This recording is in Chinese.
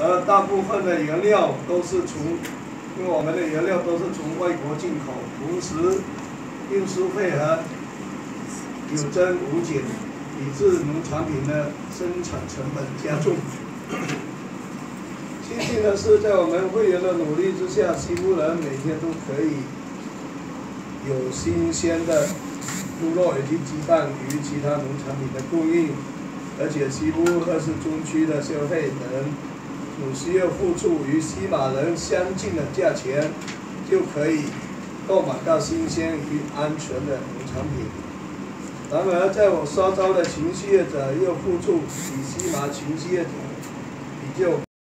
而大部分的原料都是从，因为我们的原料都是从外国进口，同时运输费和有增无减，以致农产品的生产成本加重。庆幸的是，在我们会员的努力之下，西部人每天都可以有新鲜的猪肉以及鸡蛋与其他农产品的供应，而且西部二十中区的消费能只需要付出与西马人相近的价钱，就可以购买到新鲜与安全的农产品。然而，在我稍稍的情绪业者又付出比西马情绪业者比较。